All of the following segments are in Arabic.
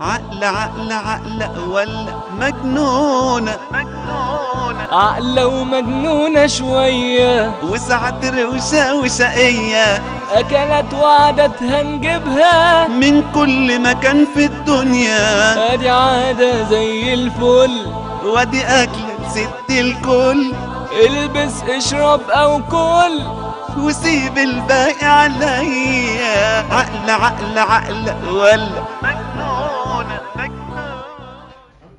عقل عقل عقل ولا مجنونة. مجنونة عقلة ومجنونة شوية. وسعت روشة وشقية أكلت وعدتها نجيبها من كل مكان في الدنيا. أدي عادة زي الفل. وأدي أكلة ست الكل. البس اشرب أو كل. وسيب الباقي عليا. عقل عقل عقل ولا مجنونة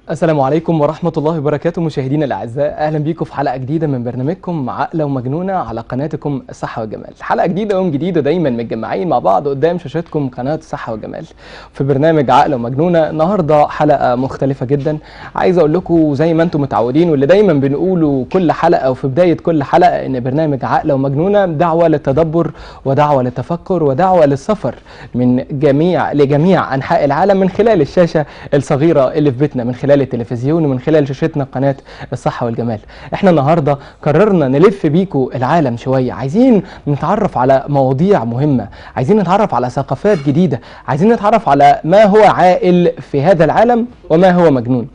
السلام عليكم ورحمة الله وبركاته مشاهدينا الأعزاء. أهلا بيكم في حلقة جديدة من برنامجكم عقلة ومجنونة على قناتكم الصحة والجمال حلقة جديدة ويوم جديد دايما متجمعين مع بعض قدام شاشتكم قناة الصحة والجمال في برنامج عقلة ومجنونة النهاردة حلقة مختلفة جدا. عايز أقول لكم زي ما أنتم متعودين واللي دايما بنقوله كل حلقة وفي بداية كل حلقة إن برنامج عقلة ومجنونة دعوة للتدبر ودعوة للتفكر ودعوة للسفر من جميع لجميع أنحاء العالم من خلال الشاشة الصغيرة اللي في بيتنا من خلال التلفزيون ومن خلال شاشتنا قناة الصحة والجمال. إحنا النهاردة قررنا نلف بيكو العالم شوية. عايزين نتعرف على مواضيع مهمة. عايزين نتعرف على ثقافات جديدة. عايزين نتعرف على ما هو عائل في هذا العالم وما هو مجنون.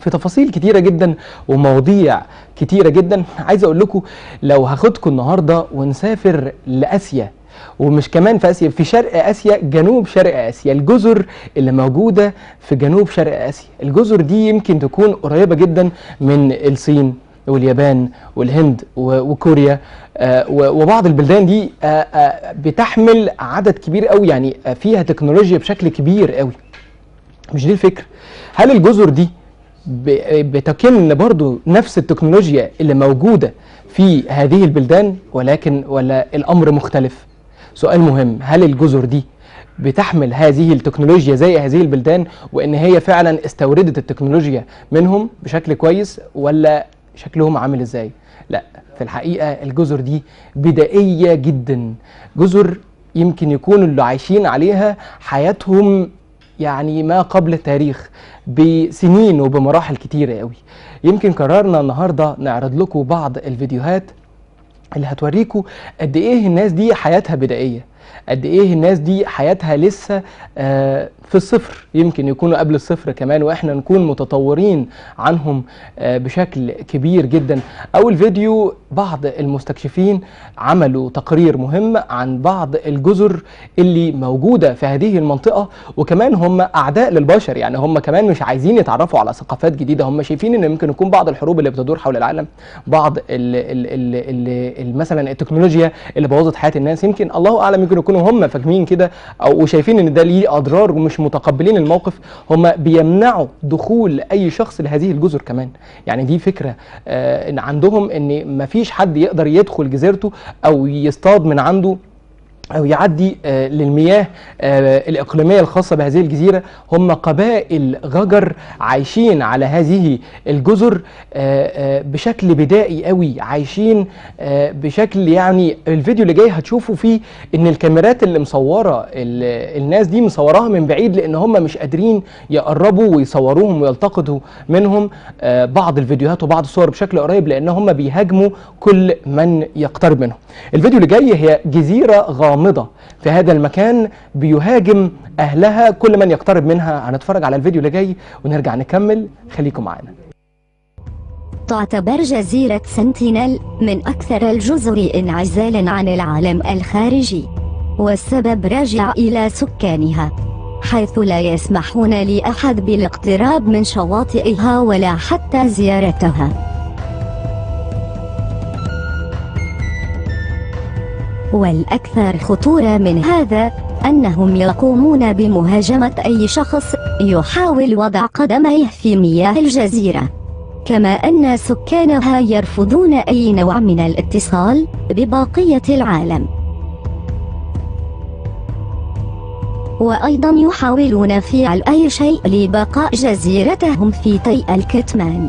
في تفاصيل كتيرة جدا ومواضيع كتيرة جدا عايز أقول لكم لو هاخدكم النهاردة ونسافر لآسيا ومش كمان في آسيا في شرق آسيا جنوب شرق آسيا. الجزر اللي موجودة في جنوب شرق آسيا. الجزر دي يمكن تكون قريبة جدا من الصين واليابان والهند وكوريا. آه، وبعض البلدان دي آه، آه، بتحمل عدد كبير قوي يعني فيها تكنولوجيا بشكل كبير قوي. مش دي الفكرة هل الجزر دي بتكن برضو نفس التكنولوجيا اللي موجودة في هذه البلدان؟ ولكن ولا الأمر مختلف؟ سؤال مهم. هل الجزر دي بتحمل هذه التكنولوجيا زي هذه البلدان وإن هي فعلا استوردت التكنولوجيا منهم بشكل كويس ولا شكلهم عامل إزاي؟ لا في الحقيقة الجزر دي بدائية جدا. جزر يمكن يكونوا اللي عايشين عليها حياتهم يعني ما قبل التاريخ بسنين وبمراحل كتيرة قوي. يمكن قررنا النهارده نعرض لكم بعض الفيديوهات اللي هتوريكم قد إيه الناس دي حياتها بدائية. قد إيه الناس دي حياتها لسه آه، في الصفر. يمكن يكونوا قبل الصفر كمان وإحنا نكون متطورين عنهم آه، بشكل كبير جدا. أول فيديو بعض المستكشفين عملوا تقرير مهم عن بعض الجزر اللي موجودة في هذه المنطقة وكمان هم أعداء للبشر. يعني هم كمان مش عايزين يتعرفوا على ثقافات جديدة. هم شايفين إن ممكن يكون بعض الحروب اللي بتدور حول العالم بعض ال ال ال ال ال مثلا التكنولوجيا اللي بوظت حياة الناس. يمكن الله أعلم يمكن يكونوا هم فاهمين كده أو وشايفين إن ده ليه أضرار ومش متقبلين الموقف هم بيمنعوا دخول أي شخص لهذه الجزر كمان. يعني دي فكرة آه إن عندهم إن مفيش حد يقدر يدخل جزيرته أو يصطاد من عنده أو يعدي آه، للمياه آه، الإقليمية الخاصة بهذه الجزيرة. هم قبائل غجر عايشين على هذه الجزر آه، بشكل بدائي قوي عايشين بشكل يعني الفيديو اللي جاي هتشوفوا فيه إن الكاميرات اللي مصورة ال- الناس دي مصوراها من بعيد لأن هم مش قادرين يقربوا ويصوروهم ويلتقطوا منهم بعض الفيديوهات وبعض الصور بشكل قريب لأن هم بيهاجموا كل من يقترب منهم. الفيديو اللي جاي هي جزيرة غامضه في هذا المكان بيهاجم أهلها كل من يقترب منها. هنتفرج على الفيديو اللي جاي ونرجع نكمل. خليكم معانا. تعتبر جزيرة سنتينل من أكثر الجزر انعزالا عن العالم الخارجي والسبب راجع إلى سكانها حيث لا يسمحون لأحد بالاقتراب من شواطئها ولا حتى زيارتها. والأكثر خطورة من هذا أنهم يقومون بمهاجمة أي شخص يحاول وضع قدميه في مياه الجزيرة. كما أن سكانها يرفضون أي نوع من الاتصال ببقية العالم. وأيضا يحاولون فعل أي شيء لبقاء جزيرتهم في تي الكتمان.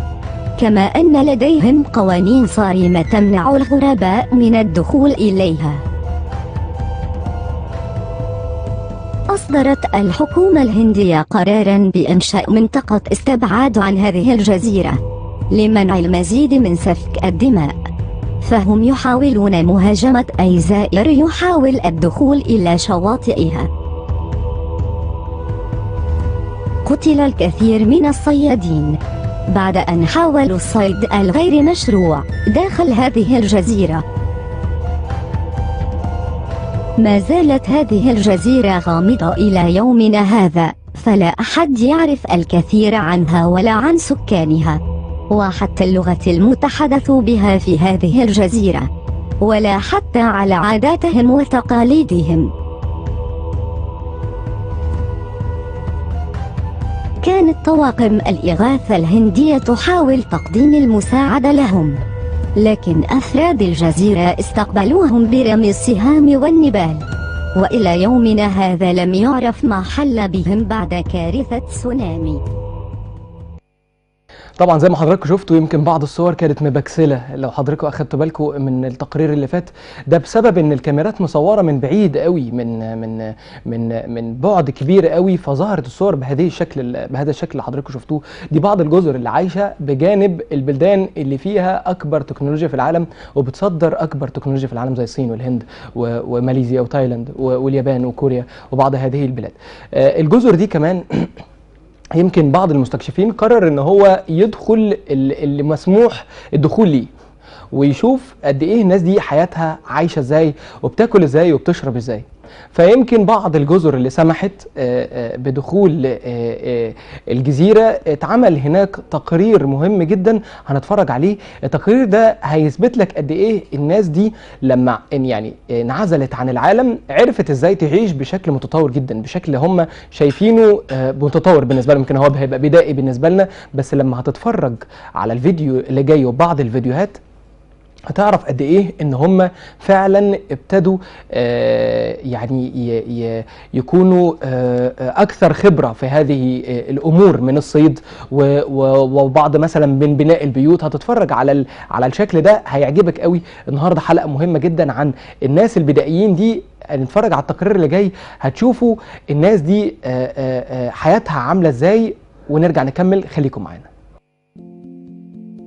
كما أن لديهم قوانين صارمة تمنع الغرباء من الدخول إليها. أصدرت الحكومة الهندية قرارا بإنشاء منطقة استبعاد عن هذه الجزيرة لمنع المزيد من سفك الدماء. فهم يحاولون مهاجمة أي زائر يحاول الدخول إلى شواطئها. قتل الكثير من الصيادين بعد أن حاولوا الصيد الغير مشروع داخل هذه الجزيرة. ما زالت هذه الجزيرة غامضة إلى يومنا هذا فلا أحد يعرف الكثير عنها ولا عن سكانها. وحتى اللغة المتحدث بها في هذه الجزيرة. ولا حتى على عاداتهم وتقاليدهم. كانت طواقم الإغاثة الهندية تحاول تقديم المساعدة لهم. لكن أفراد الجزيرة استقبلوهم برمي السهام والنبال. وإلى يومنا هذا لم يعرف ما حل بهم بعد كارثة تسونامي. طبعا زي ما حضراتكم شفتوا يمكن بعض الصور كانت مبكسلة. لو حضراتكم أخدتوا بالكم من التقرير اللي فات ده بسبب إن الكاميرات مصورة من بعيد قوي من من من من بعد كبير قوي فظهرت الصور بهذه الشكل بهذا الشكل اللي حضراتكم شفتوه. دي بعض الجزر اللي عايشة بجانب البلدان اللي فيها أكبر تكنولوجيا في العالم وبتصدر أكبر تكنولوجيا في العالم زي الصين والهند وماليزيا وتايلاند واليابان وكوريا وبعض هذه البلاد. آه، الجزر دي كمان يمكن بعض المستكشفين قرر إن هو يدخل ال- اللي مسموح الدخول ليه ويشوف قد إيه الناس دي حياتها عايشة إزاي وبتاكل إزاي وبتشرب إزاي. فيمكن بعض الجزر اللي سمحت آه، آه، بدخول آه، الجزيرة اتعمل هناك تقرير مهم جدا هنتفرج عليه. التقرير ده هيثبت لك قد إيه الناس دي لما يعني انعزلت عن العالم عرفت إزاي تعيش بشكل متطور جدا بشكل هم شايفينه متطور بالنسبة لهم. يمكن هو هيبقى بدائي بالنسبة لنا بس لما هتتفرج على الفيديو اللي جاي وبعض الفيديوهات هتعرف قد إيه إن هم فعلا ابتدوا آه، يعني يكونوا آه، آه، أكثر خبرة في هذه الأمور من الصيد وبعض مثلا من بناء البيوت. هتتفرج على على الشكل ده هيعجبك قوي. النهارده حلقة مهمة جدا عن الناس البدائيين دي. هنتفرج على التقرير اللي جاي هتشوفوا الناس دي حياتها عاملة إزاي. ونرجع نكمل. خليكم معانا.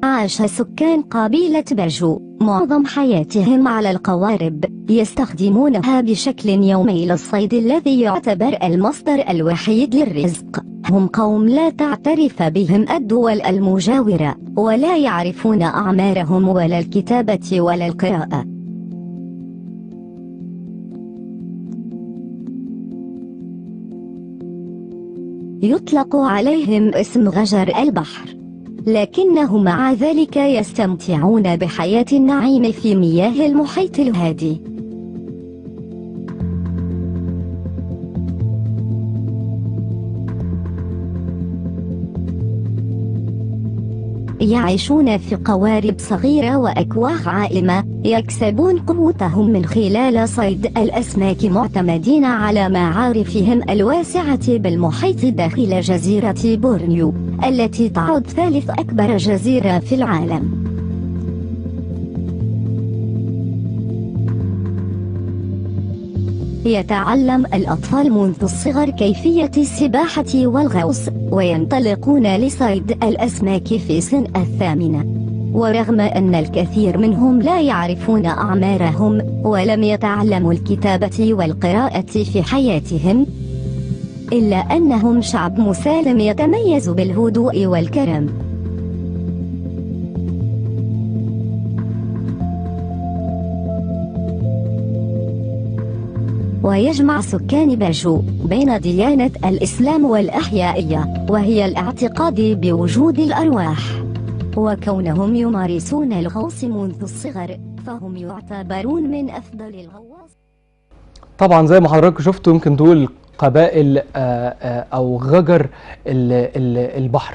عاش سكان قبيلة بجو. معظم حياتهم على القوارب يستخدمونها بشكل يومي للصيد الذي يعتبر المصدر الوحيد للرزق. هم قوم لا تعترف بهم الدول المجاورة ولا يعرفون أعمارهم ولا الكتابة ولا القراءة. يطلق عليهم اسم غجر البحر. لكنهم مع ذلك يستمتعون بحياة النعيم في مياه المحيط الهادي. يعيشون في قوارب صغيرة وأكواخ عائمة يكسبون قوتهم من خلال صيد الأسماك معتمدين على معارفهم الواسعة بالمحيط داخل جزيرة بورنيو. التي تعد ثالث أكبر جزيرة في العالم. يتعلم الأطفال منذ الصغر كيفية السباحة والغوص وينطلقون لصيد الأسماك في سن الثامنة. ورغم أن الكثير منهم لا يعرفون أعمارهم ولم يتعلموا الكتابة والقراءة في حياتهم إلا أنهم شعب مسالم يتميز بالهدوء والكرم. ويجمع سكان بجو بين ديانة الإسلام والأحيائية وهي الاعتقاد بوجود الأرواح. وكونهم يمارسون الغوص منذ الصغر فهم يعتبرون من أفضل الغواص. طبعا زي ما حضراتكم شفتوا يمكن دول قبائل آه، آه، أو غجر ال- ال- البحر.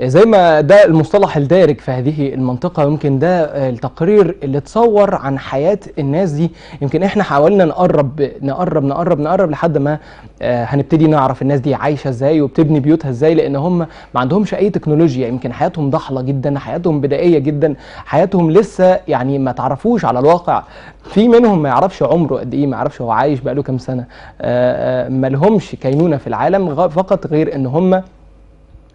زي ما ده المصطلح الدارج في هذه المنطقة يمكن ده التقرير اللي اتصور عن حياة الناس دي. يمكن إحنا حاولنا نقرب نقرب نقرب نقرب لحد ما آه، هنبتدي نعرف الناس دي عايشة إزاي وبتبني بيوتها إزاي لأن هم ما عندهمش أي تكنولوجيا. يمكن حياتهم ضحلة جدا حياتهم بدائية جدا حياتهم لسه يعني ما تعرفوش على الواقع. في منهم ما يعرفش عمره قد إيه ما يعرفش هو عايش بقاله كام سنة. آه، آه، ما لهمش كينونة في العالم فقط غير إن هم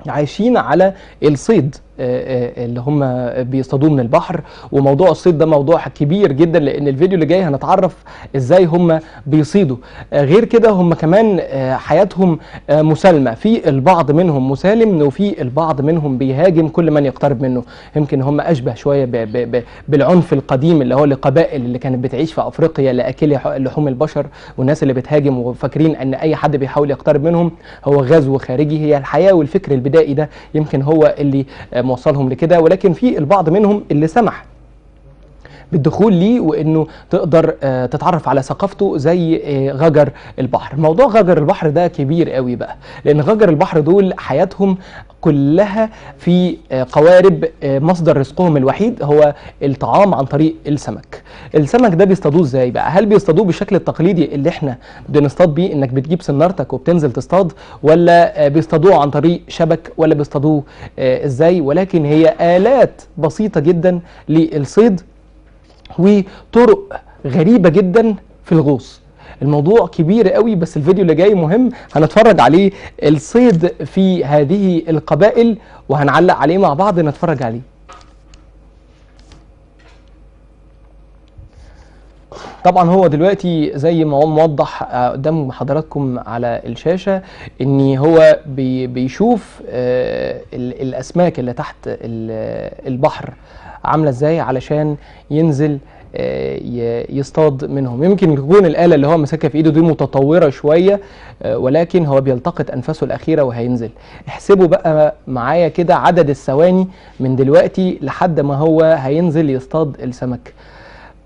عايشين على الصيد. اللي هم بيصطادوه من البحر. وموضوع الصيد ده موضوع كبير جدا لأن الفيديو اللي جاي هنتعرف إزاي هم بيصيدوا. آه، غير كده هم كمان آه، حياتهم آه، مسالمة. في البعض منهم مسالم وفي البعض منهم بيهاجم كل من يقترب منه. يمكن هم أشبه شوية ب ب ب بالعنف القديم اللي هو القبائل اللي كانت بتعيش في أفريقيا لأكل ح- لحوم البشر والناس اللي بتهاجم وفاكرين إن أي حد بيحاول يقترب منهم هو غزو خارجي. هي الحياة والفكر البدائي ده يمكن هو اللي آه، موصلهم لكده ولكن في البعض منهم اللي سمح بالدخول ليه وإنه تقدر آه، تتعرف على ثقافته زي آه، غجر البحر. موضوع غجر البحر ده كبير قوي بقى لأن غجر البحر دول حياتهم كلها في آه، قوارب مصدر رزقهم الوحيد هو الطعام عن طريق السمك. السمك ده بيصطادوه إزاي بقى؟ هل بيصطادوه بالشكل التقليدي اللي إحنا بنصطاد بيه إنك بتجيب سنارتك وبتنزل تصطاد ولا بيصطادوه عن طريق شبك ولا بيصطادوه إزاي؟ ولكن هي آلات بسيطة جدا للصيد وطرق غريبة جدا في الغوص. الموضوع كبير قوي بس الفيديو اللي جاي مهم. هنتفرج عليه الصيد في هذه القبائل وهنعلق عليه مع بعض نتفرج عليه. طبعا هو دلوقتي زي ما هو موضح قدام حضراتكم على الشاشة إن هو بي بيشوف آه، ال- الأسماك اللي تحت ال- البحر عاملة إزاي علشان ينزل آه، يصطاد منهم. يمكن يكون الآلة اللي هو ماسكها في إيده دي متطورة شوية آه، ولكن هو بيلتقط أنفاسه الأخيرة وهينزل. احسبوا بقى معايا كده عدد الثواني من دلوقتي لحد ما هو هينزل يصطاد السمك.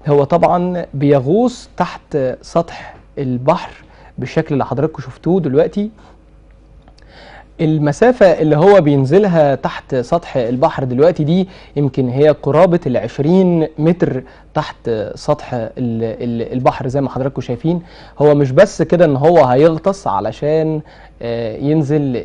هو طبعا بيغوص تحت سطح البحر بالشكل اللي حضراتكم شفتوه دلوقتي. المسافة اللي هو بينزلها تحت سطح البحر دلوقتي دي يمكن هي قرابة العشرين متر تحت سطح ال- ال- البحر زي ما حضراتكم شايفين. هو مش بس كده إن هو هيغطس علشان آه، ينزل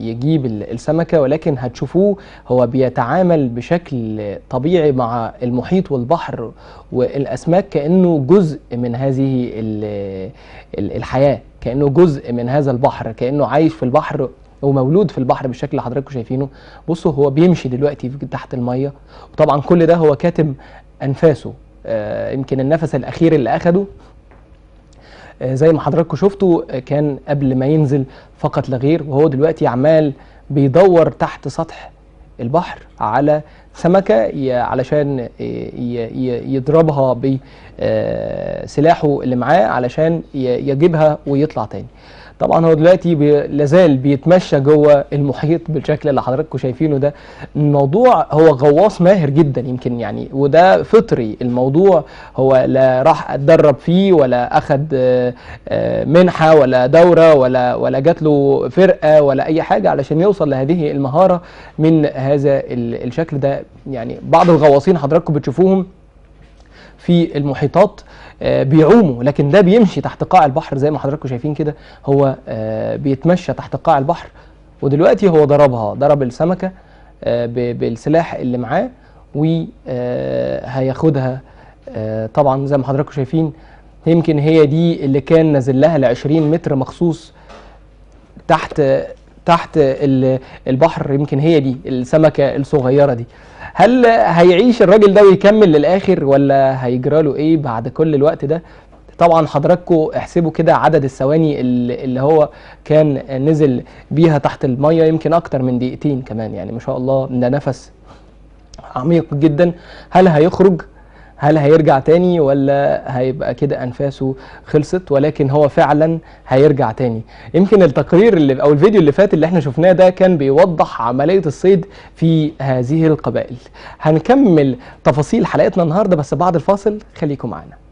يجيب ال- السمكة ولكن هتشوفوه هو بيتعامل بشكل طبيعي مع المحيط والبحر والأسماك كأنه جزء من هذه ال- ال- الحياة كأنه جزء من هذا البحر كأنه عايش في البحر ومولود في البحر بالشكل اللي حضراتكم شايفينه. بصوا هو بيمشي دلوقتي تحت المية. وطبعا كل ده هو كاتم أنفاسه. آه، يمكن النفس الأخير اللي أخده. آه، زي ما حضراتكم شفتوا آه، كان قبل ما ينزل فقط لا غير. وهو دلوقتي عمال بيدور تحت سطح البحر على سمكة ي- علشان ي- يضربها بسلاحه اللي معاه علشان يجيبها ويطلع تاني. طبعا هو دلوقتي لازال بيتمشى جوه المحيط بالشكل اللي حضراتكم شايفينه ده. الموضوع هو غواص ماهر جدا يمكن يعني وده فطري. الموضوع هو لا راح اتدرب فيه ولا أخد آه، آه، منحة ولا دورة ولا ولا جات له فرقة ولا أي حاجة علشان يوصل لهذه المهارة من هذا ال- الشكل ده. يعني بعض الغواصين حضراتكم بتشوفوهم في المحيطات بيعوموا. لكن ده بيمشي تحت قاع البحر زي ما حضراتكم شايفين كده. هو آه، بيتمشى تحت قاع البحر. ودلوقتي هو ضربها ضرب السمكة آه، بالسلاح اللي معاه وهياخدها طبعا زي ما حضراتكم شايفين يمكن هي دي اللي كان نازل لها ل 20 متر مخصوص تحت تحت ال- البحر يمكن هي دي السمكة الصغيرة دي. هل هيعيش الراجل ده ويكمل للآخر ولا هيجرى له إيه بعد كل الوقت ده؟ طبعا حضراتكم احسبوا كده عدد الثواني اللي هو كان نزل بيها تحت المية يمكن أكتر من دقيقتين كمان يعني ما شاء الله ده نفس عميق جدا. هل هيخرج؟ هل هيرجع تاني ولا هيبقى كده أنفاسه خلصت؟ ولكن هو فعلا هيرجع تاني. يمكن التقرير اللي أو الفيديو اللي فات اللي إحنا شفناه ده كان بيوضح عملية الصيد في هذه القبائل. هنكمل تفاصيل حلقتنا النهاردة بس بعد الفاصل خليكم معنا.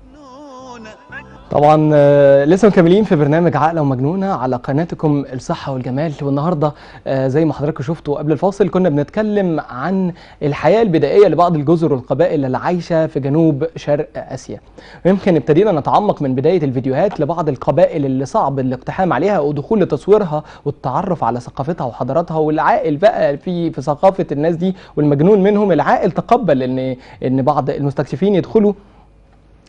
طبعا آه، لسه مكملين في برنامج عقله ومجنونة على قناتكم الصحة والجمال. والنهاردة آه، زي ما حضراتكم شفتوا قبل الفاصل كنا بنتكلم عن الحياة البدائية لبعض الجزر والقبائل اللي عايشة في جنوب شرق آسيا. ويمكن ابتدينا نتعمق من بداية الفيديوهات لبعض القبائل اللي صعب الاقتحام عليها ودخول لتصويرها والتعرف على ثقافتها وحضاراتها. والعاقل بقى في في ثقافة الناس دي والمجنون منهم العاقل تقبل إن إن بعض المستكشفين يدخلوا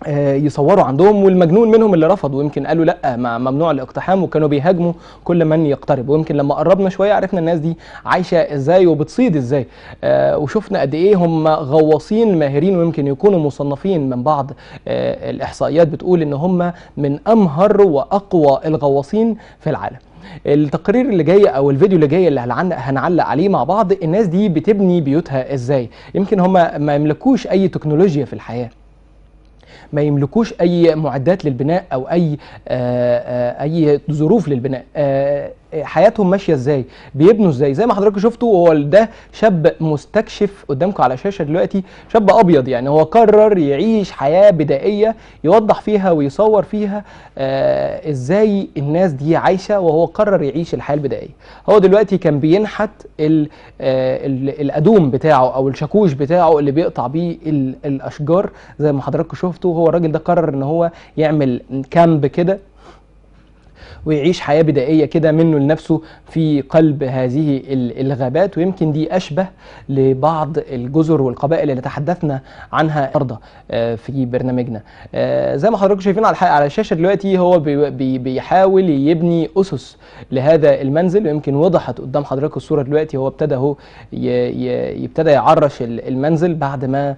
يصوروا عندهم والمجنون منهم اللي رفض ويمكن قالوا لأ ممنوع الاقتحام وكانوا بيهاجموا كل من يقترب. ويمكن لما قربنا شوية عرفنا الناس دي عايشة إزاي وبتصيد إزاي. آه، وشفنا قد إيه هم غواصين ماهرين ويمكن يكونوا مصنفين من بعض آه، الإحصائيات بتقول إن هم من أمهر وأقوى الغواصين في العالم. التقرير اللي جاي أو الفيديو اللي جاي اللي هنعلق عليه مع بعض الناس دي بتبني بيوتها إزاي؟ يمكن هم ما يملكوش أي تكنولوجيا في الحياة. ما يملكوش أي معدات للبناء أو أي آه، آه، أي ظروف للبناء. آه، حياتهم ماشية إزاي؟ بيبنوا إزاي؟ زي ما حضراتكم شفتوا هو ده شاب مستكشف قدامكم على شاشة دلوقتي شاب أبيض يعني. هو قرر يعيش حياة بدائية يوضح فيها ويصور فيها آه، إزاي الناس دي عايشة وهو قرر يعيش الحياة البدائية. هو دلوقتي كان بينحت ال- آه، ال- الأدوم بتاعه أو الشاكوش بتاعه اللي بيقطع بيه ال- الأشجار. زي ما حضراتكم شفتوا هو الراجل ده قرر إن هو يعمل كامب كده. ويعيش حياة بدائية كده منه لنفسه في قلب هذه ال- الغابات. ويمكن دي أشبه لبعض الجزر والقبائل اللي تحدثنا عنها النهارده آه، في برنامجنا. آه، زي ما حضراتكم شايفين على على الشاشة دلوقتي هو بي- بي- بيحاول يبني أسس لهذا المنزل. ويمكن وضحت قدام حضراتكم الصورة دلوقتي هو ابتدى هو ي- ي- يبتدى يعرش ال- المنزل بعد ما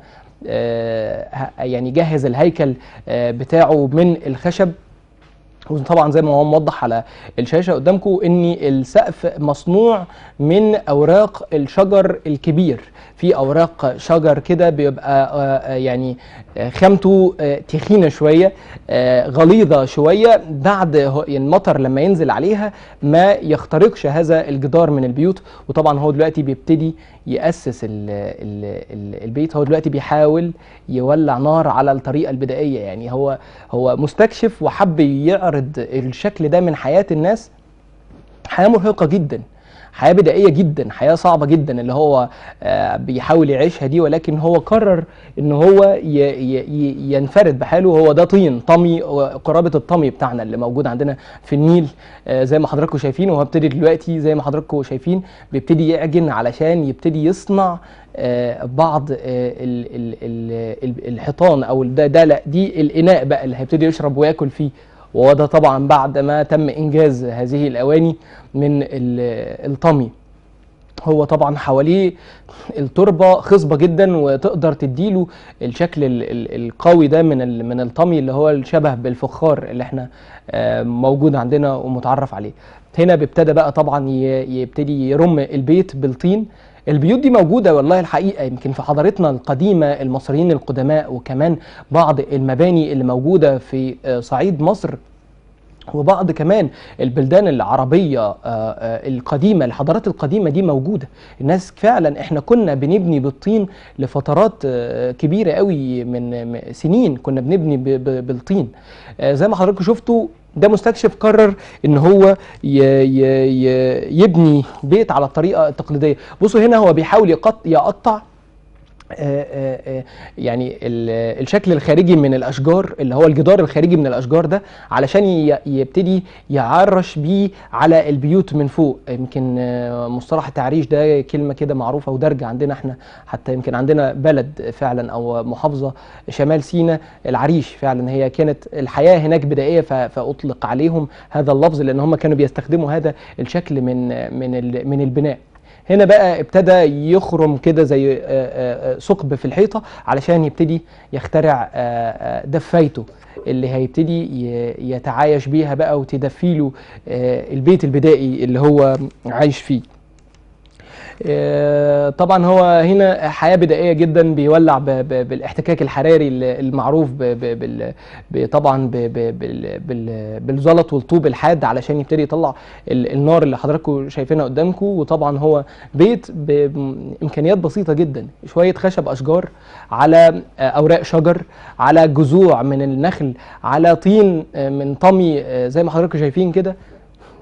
آه، يعني جهز الهيكل بتاعه من الخشب. وطبعا زي ما هو موضح على الشاشة قدامكم إن السقف مصنوع من أوراق الشجر الكبير. في أوراق شجر كده بيبقى آه، آه، يعني آه، خامته تخينة شوية غليظة شوية. بعد يعني المطر لما ينزل عليها ما يخترقش هذا الجدار من البيوت. وطبعا هو دلوقتي بيبتدي يأسس ال ال ال البيت. هو دلوقتي بيحاول يولع نار على الطريقة البدائية. يعني هو هو مستكشف وحب يعرض الشكل ده من حياة الناس. حياة مرهقة جدا. حياة بدائية جدا حياة صعبة جدا اللي هو آه، بيحاول يعيشها دي ولكن هو قرر إن هو ينفرد بحاله. هو ده طين طمي قرابة الطمي بتاعنا اللي موجود عندنا في النيل. آه، زي ما حضراتكم شايفين وهو ابتدي دلوقتي زي ما حضراتكم شايفين بيبتدي يعجن علشان يبتدي يصنع آه، بعض ال- ال- ال- ال- الحيطان أو ده ده لا دي الإناء بقى اللي هيبتدي يشرب وياكل فيه. وده طبعا بعد ما تم إنجاز هذه الأواني من ال- الطمي. هو طبعا حواليه التربة خصبة جدا وتقدر تديله الشكل ال- ال- القوي ده من من الطمي اللي هو الشبه بالفخار اللي إحنا آه، موجود عندنا ومتعرف عليه. هنا بيبتدى بقى طبعا يبتدي يرم البيت بالطين. البيوت دي موجودة والله الحقيقة يمكن في حضارتنا القديمة المصريين القدماء وكمان بعض المباني اللي موجودة في آه، صعيد مصر وبعض كمان البلدان العربية آه، آه، القديمة الحضارات القديمة دي موجودة. الناس فعلا إحنا كنا بنبني بالطين لفترات كبيرة قوي من سنين كنا بنبني بالطين. زي ما حضراتكم شفتوا ده مستكشف قرر إن هو ي ي يبني بيت على الطريقة التقليدية بصوا هنا هو بيحاول يقط يقطع يعني ال- الشكل الخارجي من الأشجار اللي هو الجدار الخارجي من الأشجار ده علشان يبتدي يعرش بيه على البيوت من فوق. يمكن آه، مصطلح التعريش ده كلمة كده معروفة ودارجه عندنا إحنا. حتى يمكن عندنا بلد فعلا أو محافظة شمال سيناء العريش فعلا هي كانت الحياة هناك بدائية فأطلق عليهم هذا اللفظ لأن هم كانوا بيستخدموا هذا الشكل من من من البناء. هنا بقى ابتدى يخرم كده زي آه، آه، آه، ثقب في الحيطة علشان يبتدي يخترع دفايته اللي هيبتدي يتعايش بيها بقى وتدفيله البيت البدائي اللي هو عايش فيه. طبعا هو هنا حياة بدائية جدا بيولع بالاحتكاك الحراري ال- المعروف طبعا بالزلط والطوب الحاد علشان يبتدي يطلع ال- النار اللي حضراتكم شايفينها قدامكم. وطبعا هو بيت بإمكانيات بسيطة جدا شوية خشب أشجار على آه، أوراق شجر على جذوع من النخل على طين آه، من طمي آه، زي ما حضراتكم شايفين كده.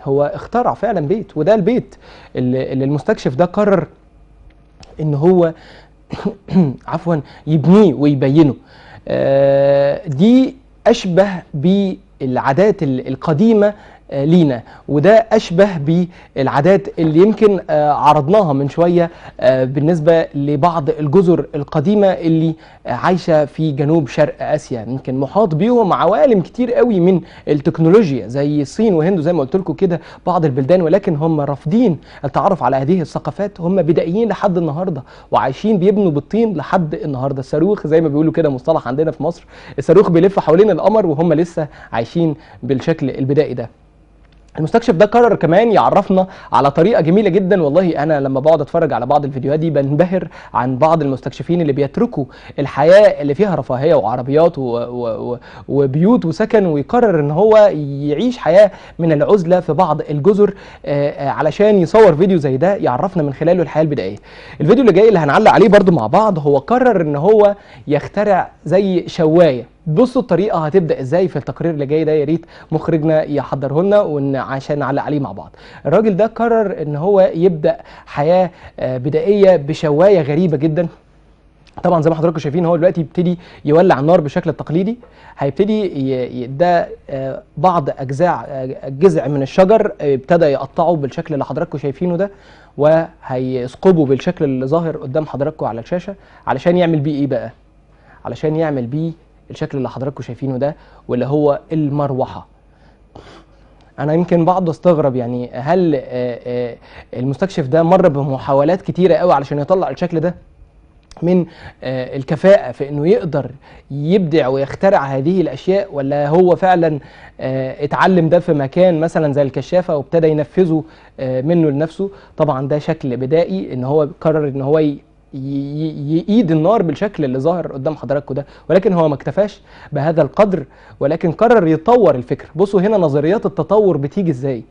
هو اخترع فعلا بيت وده البيت اللي المستكشف ده قرر إن هو عفوا يبنيه ويبينه. آه، دي أشبه بالعادات ال- القديمة لينا. وده أشبه بالعادات اللي يمكن آه، عرضناها من شوية آه، بالنسبة لبعض الجزر القديمة اللي آه، عايشة في جنوب شرق آسيا. يمكن محاط بيهم عوالم كتير قوي من التكنولوجيا زي الصين وهند زي ما قلت لكم كده بعض البلدان ولكن هم رافضين التعرف على هذه الثقافات. هم بدائيين لحد النهارده وعايشين بيبنوا بالطين لحد النهارده. الصاروخ زي ما بيقولوا كده مصطلح عندنا في مصر الصاروخ بيلف حوالين القمر وهم لسه عايشين بالشكل البدائي ده. المستكشف ده قرر كمان يعرفنا على طريقة جميلة جدا والله أنا لما بقعد أتفرج على بعض الفيديوهات دي بنبهر عن بعض المستكشفين اللي بيتركوا الحياة اللي فيها رفاهية وعربيات و... و... و... وبيوت وسكن ويقرر إن هو يعيش حياة من العزلة في بعض الجزر آه، آه، علشان يصور فيديو زي ده يعرفنا من خلاله الحياة البدائية. الفيديو اللي جاي اللي هنعلق عليه برضو مع بعض هو قرر إن هو يخترع زي شواية بصوا الطريقة هتبدأ إزاي في التقرير اللي جاي ده يا ريت مخرجنا يحضره لنا عشان نعلق عليه مع بعض. الراجل ده قرر إن هو يبدأ حياة آه، بدائية بشواية غريبة جدا. طبعا زي ما حضراتكم شايفين هو دلوقتي يبتدي يولع النار بالشكل التقليدي هيبتدي ده آه، بعض أجزاء آه، جذع من الشجر ابتدى يقطعه بالشكل اللي حضراتكم شايفينه ده وهيثقبه بالشكل اللي ظاهر قدام حضراتكم على الشاشة علشان يعمل بيه إيه بقى؟ علشان يعمل بيه الشكل اللي حضراتكم شايفينه ده واللي هو المروحة؟ أنا يمكن بعض أستغرب يعني هل آه، آه، المستكشف ده مر بمحاولات كتيرة قوي علشان يطلع الشكل ده؟ من آه، الكفاءة في إنه يقدر يبدع ويخترع هذه الأشياء ولا هو فعلا اتعلم ده في مكان مثلا زي الكشافة وابتدى ينفذه منه لنفسه؟ طبعا ده شكل بدائي إن هو قرر إن هو يقيد النار بالشكل اللي ظاهر قدام حضراتكم ده ولكن هو ما اكتفاش بهذا القدر ولكن قرر يطور الفكر. بصوا هنا نظريات التطور بتيجي إزاي؟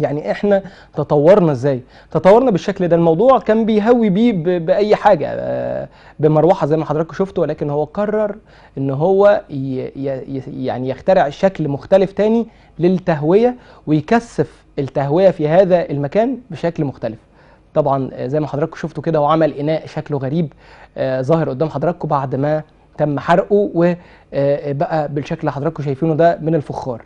يعني إحنا تطورنا إزاي؟ تطورنا بالشكل ده. الموضوع كان بيهوي بيه بأي حاجة آه، بمروحة زي ما حضراتكم شفتوا ولكن هو قرر ان هو يعني يخترع شكل مختلف تاني للتهوية ويكثف التهوية في هذا المكان بشكل مختلف. طبعا آه، زي ما حضراتكم شفتوا كده هو عمل إناء شكله غريب آه، ظاهر قدام حضراتكم بعد ما تم حرقه وبقى بالشكل اللي حضراتكم شايفينه ده من الفخار.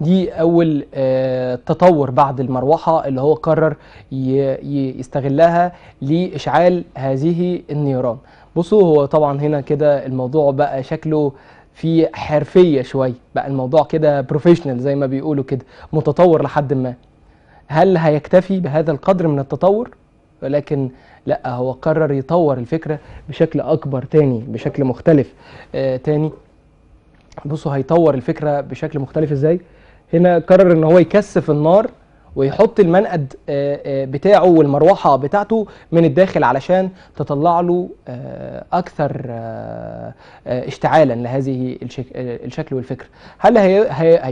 دي أول آه، تطور بعد المروحة اللي هو قرر يستغلها لإشعال هذه النيران. بصوا هو طبعا هنا كده الموضوع بقى شكله في حرفية شوية بقى الموضوع كده بروفيشنال زي ما بيقولوا كده متطور لحد ما. هل هيكتفي بهذا القدر من التطور؟ ولكن لا هو قرر يطور الفكرة بشكل أكبر تاني بشكل مختلف آه تاني. بصوا هيطور الفكرة بشكل مختلف إزاي؟ هنا قرر إن هو يكثف النار ويحط المنقد آه، آه، بتاعه والمروحة بتاعته من الداخل علشان تطلع له آه، أكثر اشتعالا لهذه الشك- الشكل والفكر. هل هي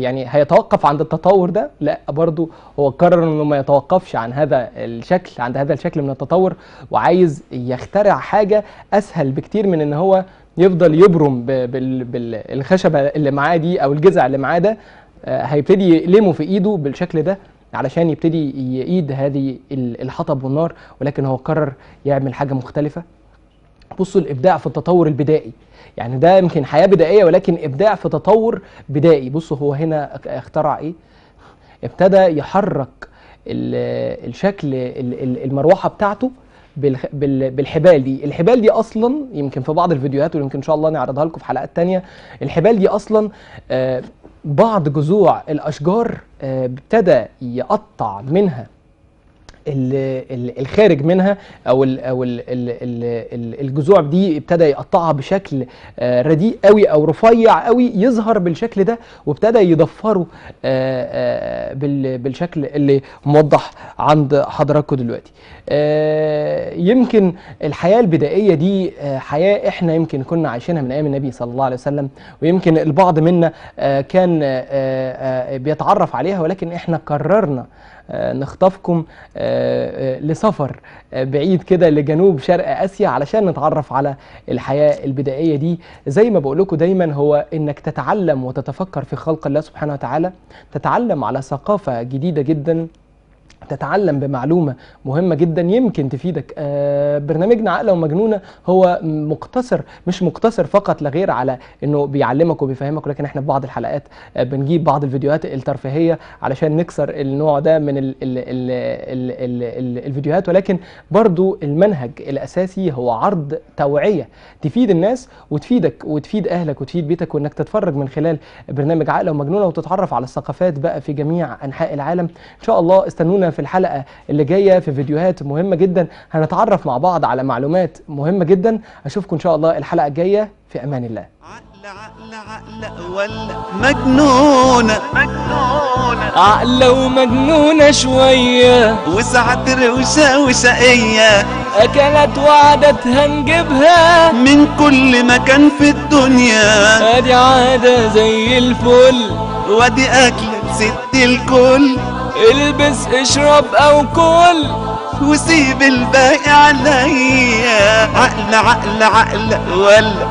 يعني هيتوقف عند التطور ده؟ لا برضو هو قرر إنه ما يتوقفش عن هذا الشكل عند هذا الشكل من التطور وعايز يخترع حاجة أسهل بكتير من إن هو يفضل يبرم بالخشبه اللي معاه دي أو الجذع اللي معاه ده هيبتدي يقلمه في إيده بالشكل ده. علشان يبتدي يقيد هذه ال- الحطب والنار ولكن هو قرر يعمل حاجة مختلفة. بصوا الإبداع في التطور البدائي. يعني ده يمكن حياة بدائية ولكن إبداع في تطور بدائي. بصوا هو هنا اخترع إيه؟ ابتدى يحرك ال- الشكل ال- ال- المروحة بتاعته بالحبال دي. الحبال دي أصلا يمكن في بعض الفيديوهات ويمكن إن شاء الله نعرضها لكم في حلقات تانية. الحبال دي أصلا آه، بعض جذوع الأشجار آه، ابتدى يقطع منها. الخارج منها أو أو ال ال ال الجذوع دي ابتدى يقطعها بشكل آه، رديء قوي أو رفيع قوي يظهر بالشكل ده وابتدى يضفره آه، آه، بال- بالشكل اللي موضح عند حضراتكم دلوقتي. يمكن الحياة البدائية دي حياة إحنا يمكن كنا عايشينها من أيام النبي صلى الله عليه وسلم ويمكن البعض منا كان بيتعرف عليها ولكن إحنا قررنا نخطفكم آه، آه، لسفر آه، بعيد كده لجنوب شرق آسيا علشان نتعرف على الحياة البدائية دي. زي ما بقول لكم دايما هو إنك تتعلم وتتفكر في خلق الله سبحانه وتعالى تتعلم على ثقافة جديدة جدا. تتعلم بمعلومة مهمة جدا يمكن تفيدك. آه، برنامجنا عقلة ومجنونة هو مقتصر مش مقتصر فقط لا غير على إنه بيعلمك وبيفهمك ولكن إحنا في بعض الحلقات آه، بنجيب بعض الفيديوهات الترفيهية علشان نكسر النوع ده من ال ال ال ال ال ال الفيديوهات. ولكن برضو المنهج الأساسي هو عرض توعية تفيد الناس وتفيدك وتفيد أهلك وتفيد بيتك وإنك تتفرج من خلال برنامج عقلة ومجنونة وتتعرف على الثقافات بقى في جميع أنحاء العالم. إن شاء الله استنونا في الحلقة اللي جاية في فيديوهات مهمة جدا. هنتعرف مع بعض على معلومات مهمة جدا. أشوفكم إن شاء الله الحلقة الجاية في أمان الله. عقل عقل عقل ولا مجنونة مجنونة عقلة ومجنونة شوية. وسعت روشة وشقية أكلت وعدتها نجيبها من كل مكان في الدنيا. أدي عادة زي الفل. وأدي أكلة ست الكل. البس اشرب أو كل. وسيب الباقي عليا. عقل عقل عقل ولا